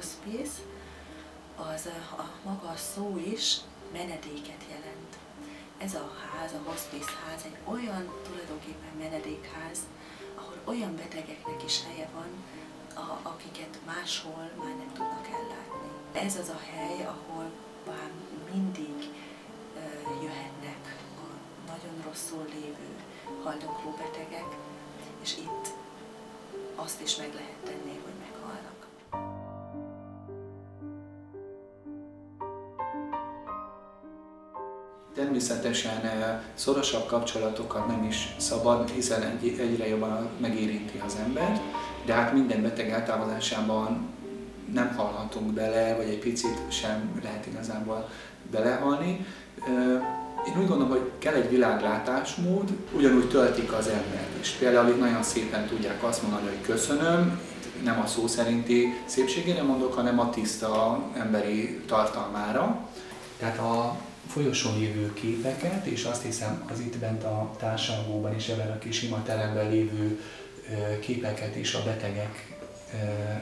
hospice, az a, maga szó is menedéket jelent. Ez a ház, a hospice ház egy olyan tulajdonképpen menedékház, ahol olyan betegeknek is helye van, a, akiket máshol már nem tudnak ellátni. Ez az a hely, ahol már mindig uh, jöhetnek a nagyon rosszul lévő haldokló betegek, és itt azt is meg lehet tenni, hogy meghalnak. Természetesen szorosabb kapcsolatokat nem is szabad, hiszen egy, egyre jobban megérinti az embert, de hát minden beteg eltávozásában nem halhatunk bele, vagy egy picit sem lehet igazából belehalni. Én úgy gondolom, hogy kell egy világlátásmód, ugyanúgy töltik az embert is. Például itt nagyon szépen tudják azt mondani, hogy köszönöm, nem a szó szerinti szépségére mondok, hanem a tiszta emberi tartalmára. Tehát a folyosón lévő képeket, és azt hiszem az itt bent a társadalmóban és ebben a kis sima teremben lévő képeket is a betegek,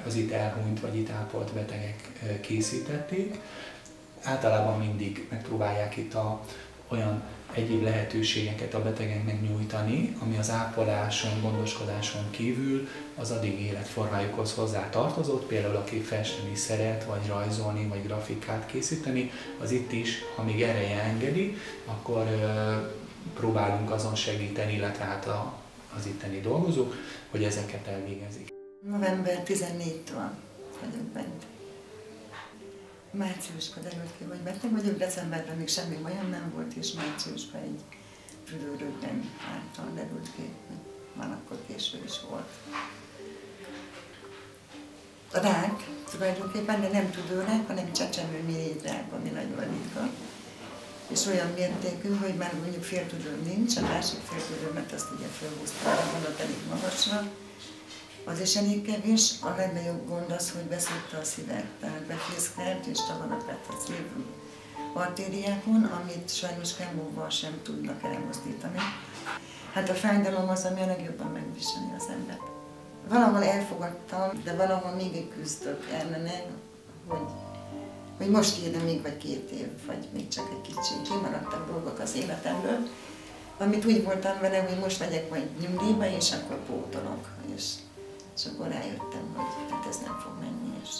az itt elhunyt vagy itt ápolt betegek készítették. Általában mindig megpróbálják itt a, olyan egyéb lehetőségeket a betegeknek nyújtani, ami az ápoláson, gondoskodáson kívül az addig életformájukhoz hozzá tartozott, például aki festeni szeret, vagy rajzolni, vagy grafikát készíteni, az itt is, ha még ereje engedi, akkor próbálunk azon segíteni, illetve hát a, az itteni dolgozók, hogy ezeket elvégezik. November 14-től vagyok bent. Márciusban derült ki, hogy beteg vagyok, decemberben még semmi bajom nem volt, és márciusban egy fülőrögben által derült ki, van akkor késő is volt. A rák tulajdonképpen, de nem tüdőrák, hanem csecsemő mélyétrák, ami nagyon ritka. És olyan mértékű, hogy már mondjuk féltüdőm nincs, a másik féltüdőmet azt ugye felhúzta, a elég magasra, az is elég kevés, a legnagyobb gond az, hogy beszúrta a szívet, tehát befészkelt és tavanat lett a szív artériákon, amit sajnos kemóval sem tudnak elmozdítani. Hát a fájdalom az, ami a legjobban megviseli az embert. Valahol elfogadtam, de valahol még küzdök ellene, hogy, hogy most kéne még vagy két év, vagy még csak egy kicsi. Kimaradtak dolgok az életemből, amit úgy voltam vele, hogy most megyek majd nyugdíjba, és akkor pótolok. Akkor rájöttem, hogy hát ez nem fog menni, és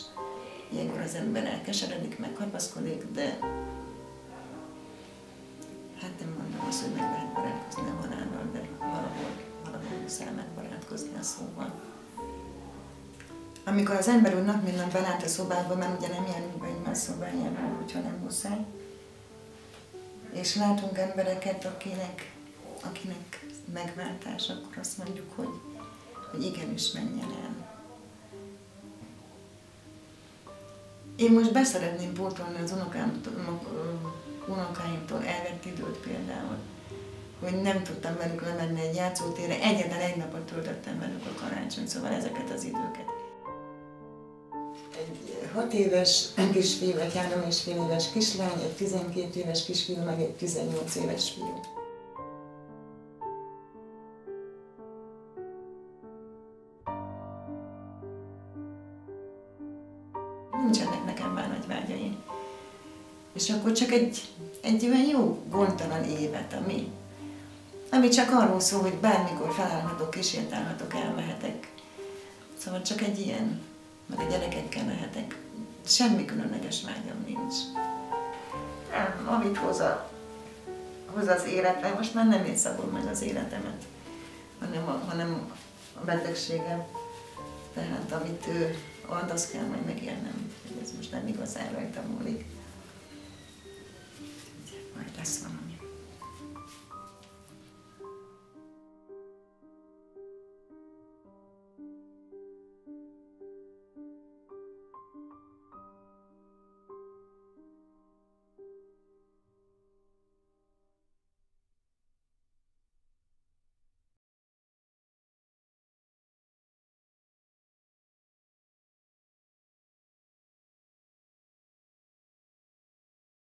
ilyenkor az ember elkeseredik, megkapaszkodik, de hát nem mondom azt, hogy meg lehet barátkozni a halállal, de valahol, valahol muszáj megbarátkozni a szóval. Amikor az ember úgy nap mint nap belát a szobába, mert ugye nem járunk be egymás szobájába, hogyha nem muszáj, és látunk embereket, akinek, akinek megváltás, akkor azt mondjuk, hogy hogy igenis menjen el. Én most beszeretném pótolni az unokáimtól elvett időt például, hogy nem tudtam velük lemenni egy játszótérre, egyetlen egy napot töltöttem velük a karácsony, szóval ezeket az időket. Egy hat éves kisfiú, egy három és fél éves kislány, egy 12 éves kisfiú, meg egy 18 éves fiú. Nincsenek nekem már nagy vágyaim. És akkor csak egy, egy olyan jó, gondtalan évet, ami, ami csak arról szól, hogy bármikor felállhatok, kísértálhatok, elmehetek. Szóval csak egy ilyen, meg a gyerekekkel lehetek. Semmi különleges vágyam nincs. Nem, amit hoz, a, hoz az életem, most már nem én szabom meg az életemet, hanem a, hanem a betegségem. Tehát amit ő ad, azt kell majd megélnem, ez most nem igazán rajta múlik. Majd lesz valami.